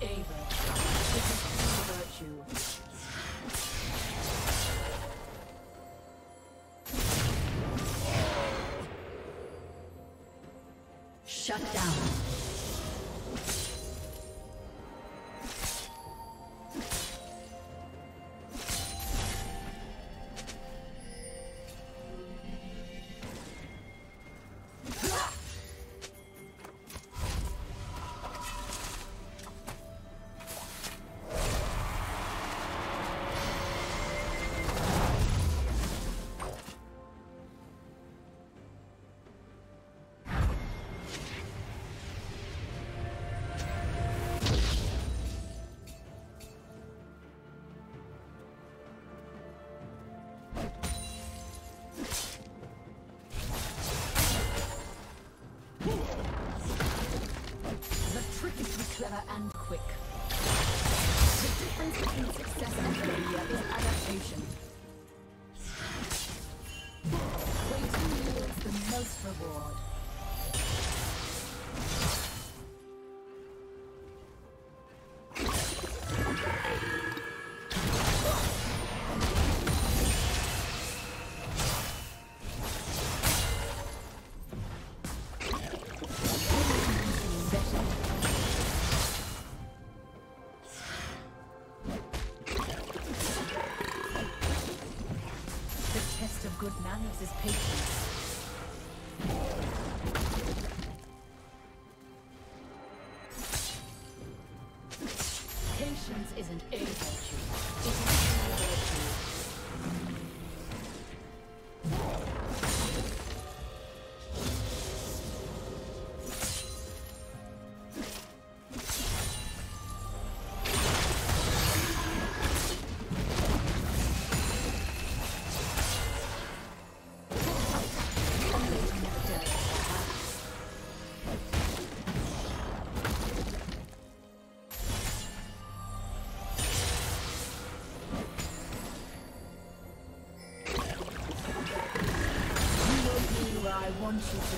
Shut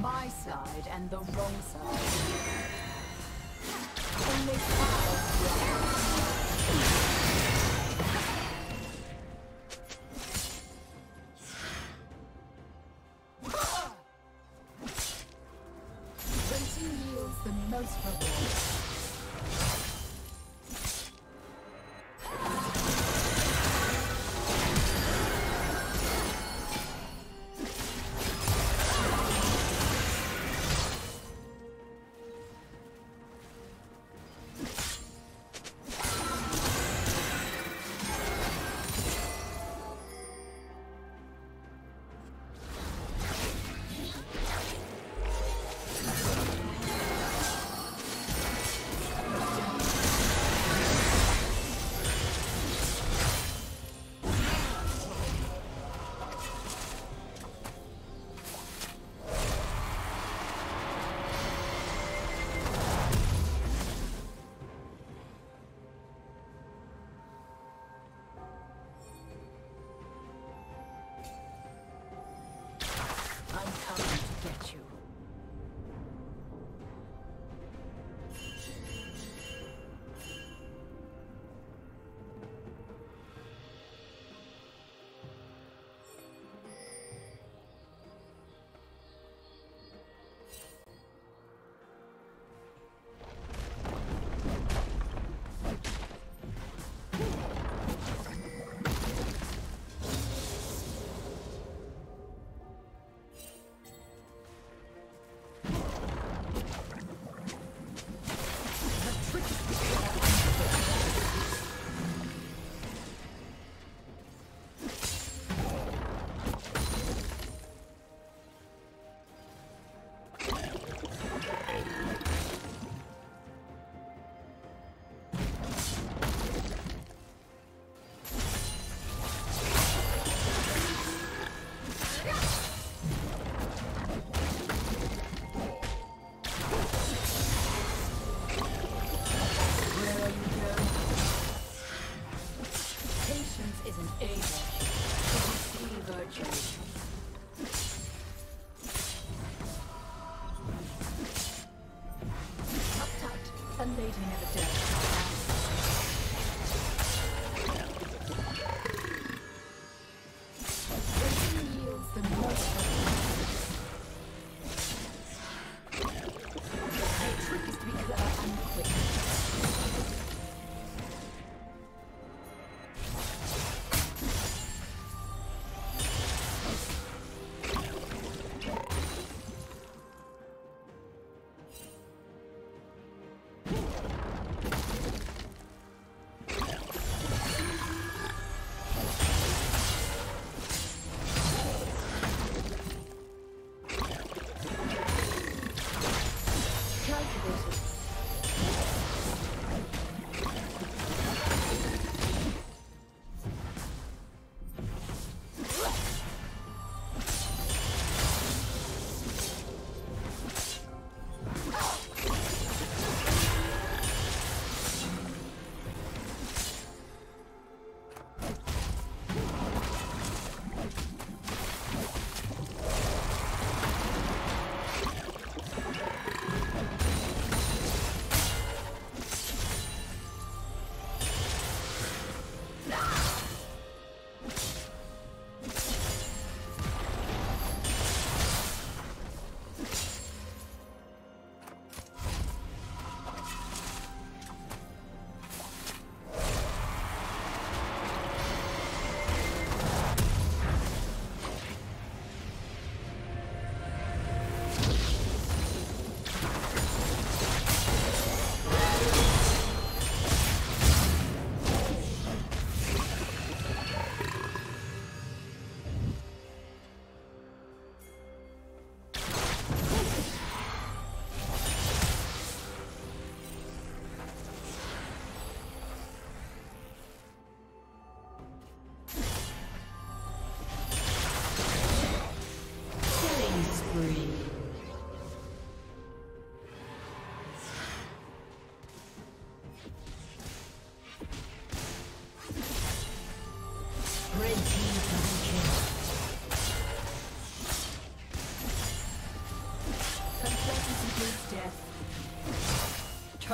My side and the wrong side.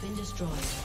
Been destroyed.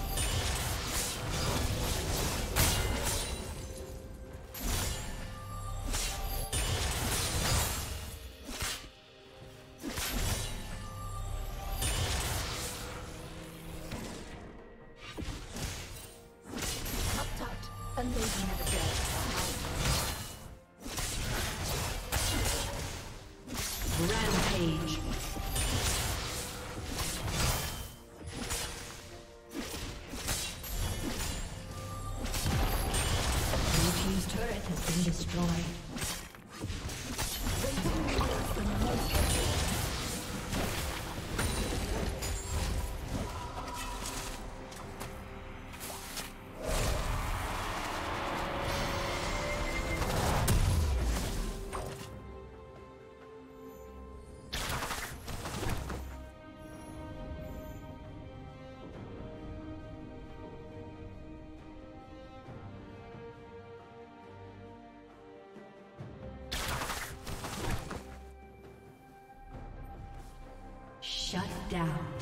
Shut down.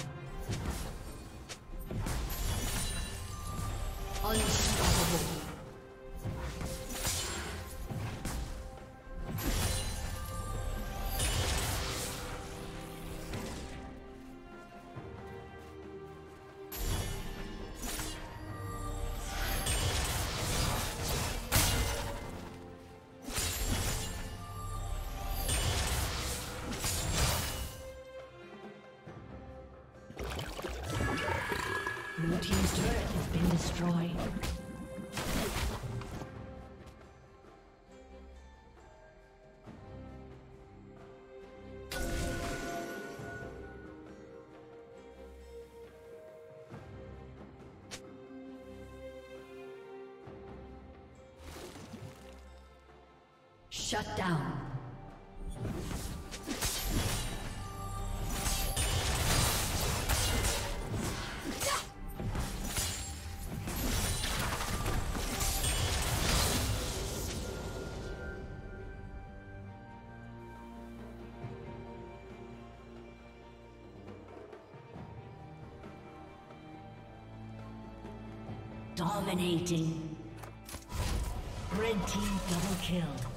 Shut down. Dominating. Red team double kill.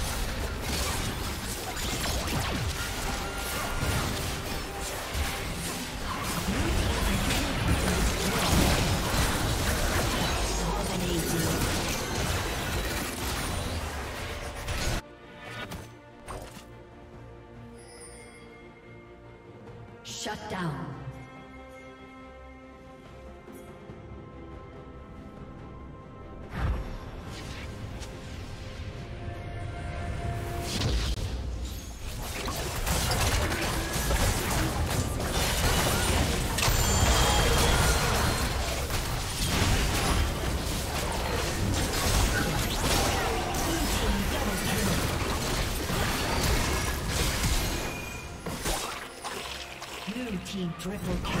Triple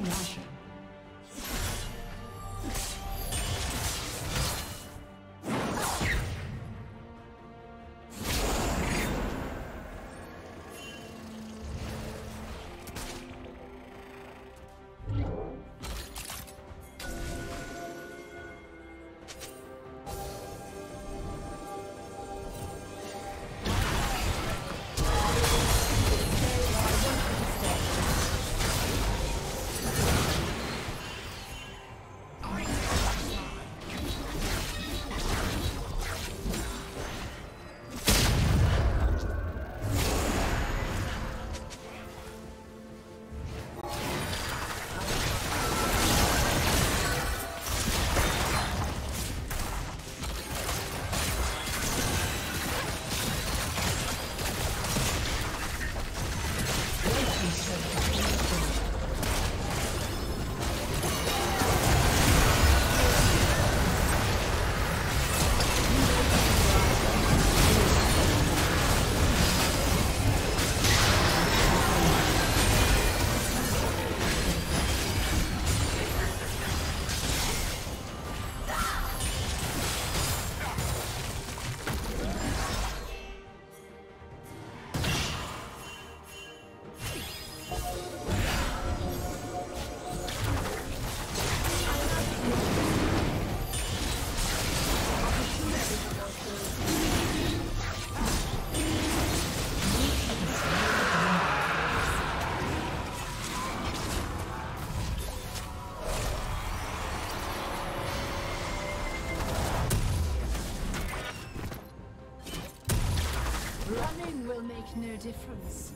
Rampage. No difference.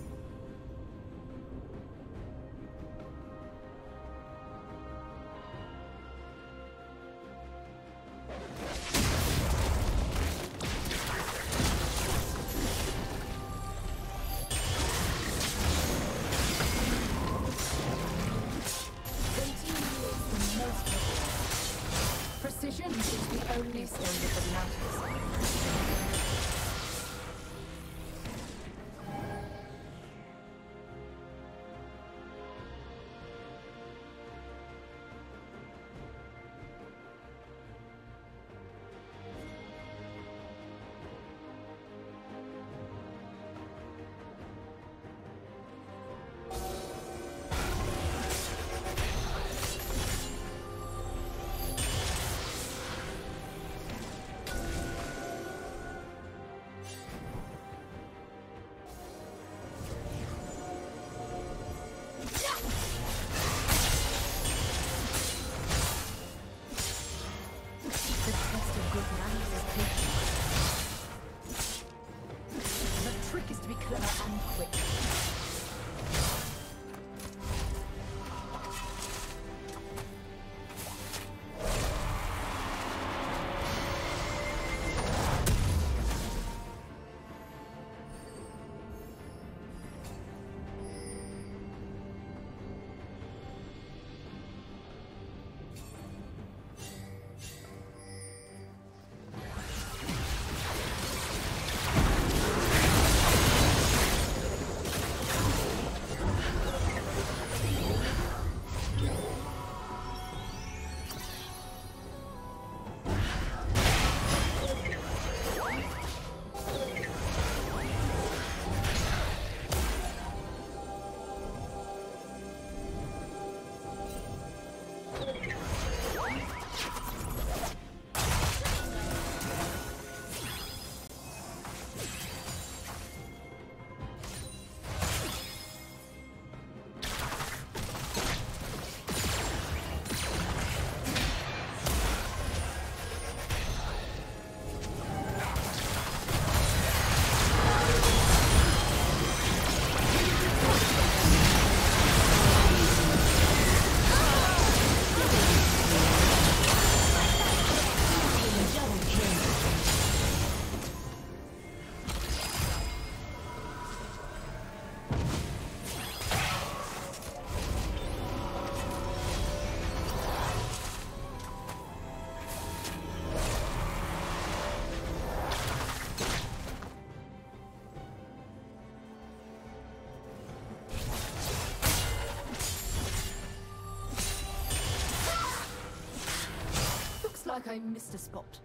Like I missed a spot.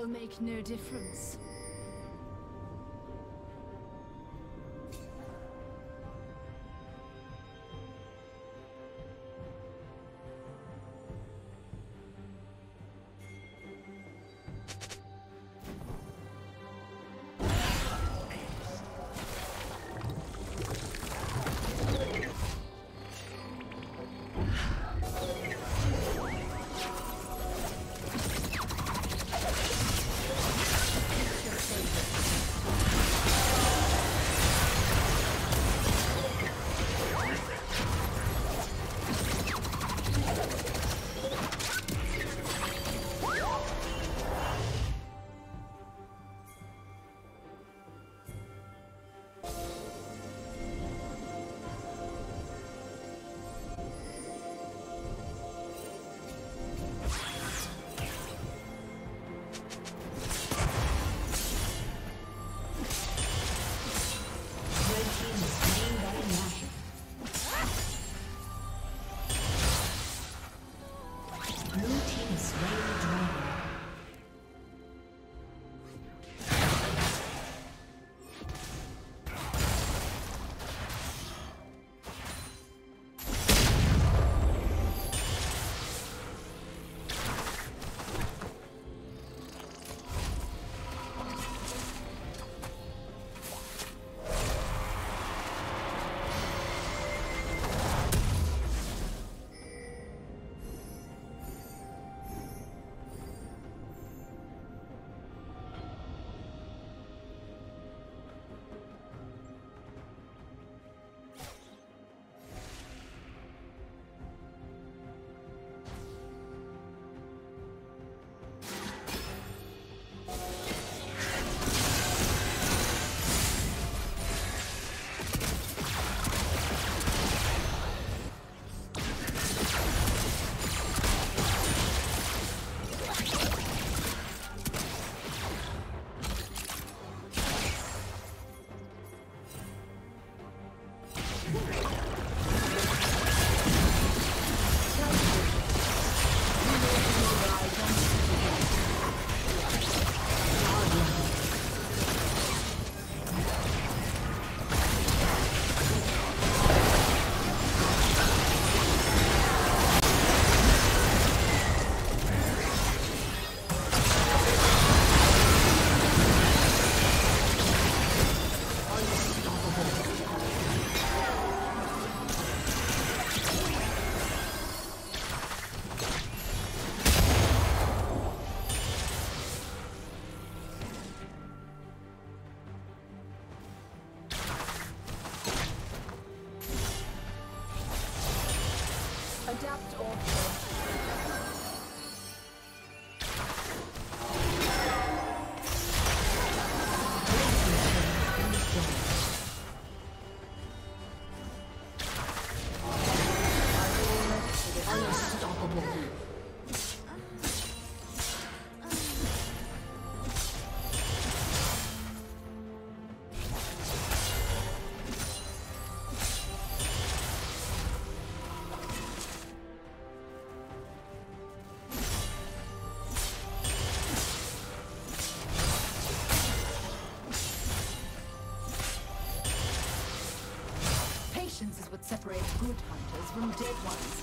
Will make no difference. From dead ones.